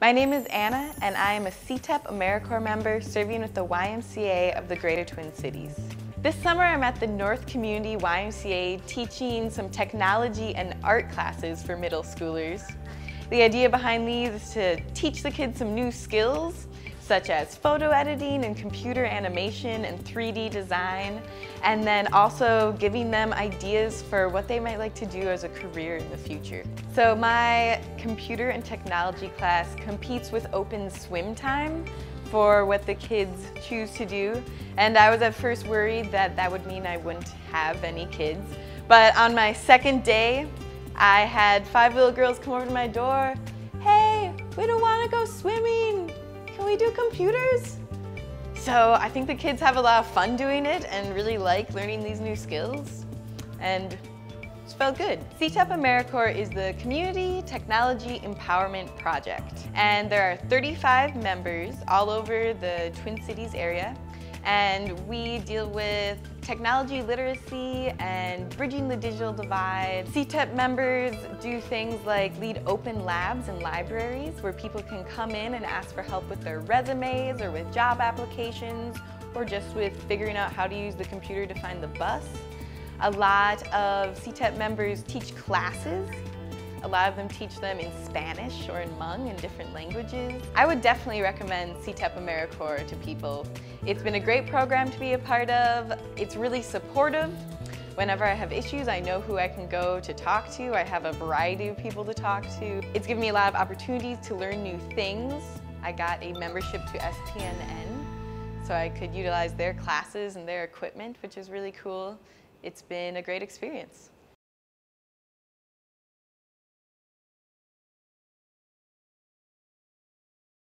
My name is Anna, and I am a CTEP AmeriCorps member serving with the YMCA of the Greater Twin Cities. This summer I'm at the North Community YMCA teaching some technology and art classes for middle schoolers. The idea behind these is to teach the kids some new skills such as photo editing and computer animation and 3D design, and then also giving them ideas for what they might like to do as a career in the future. So my computer and technology class competes with Open Swim Time for what the kids choose to do. And I was at first worried that that would mean I wouldn't have any kids. But on my second day, I had five little girls come over to my door. Hey, we don't want to go swimming can we do computers? So I think the kids have a lot of fun doing it and really like learning these new skills. And it felt good. CTEP AmeriCorps is the Community Technology Empowerment Project. And there are 35 members all over the Twin Cities area and we deal with technology literacy and bridging the digital divide. CTEP members do things like lead open labs and libraries where people can come in and ask for help with their resumes or with job applications or just with figuring out how to use the computer to find the bus. A lot of CTEP members teach classes a lot of them teach them in Spanish or in Hmong in different languages. I would definitely recommend CTEP AmeriCorps to people. It's been a great program to be a part of. It's really supportive. Whenever I have issues, I know who I can go to talk to. I have a variety of people to talk to. It's given me a lot of opportunities to learn new things. I got a membership to SPNN, so I could utilize their classes and their equipment, which is really cool. It's been a great experience.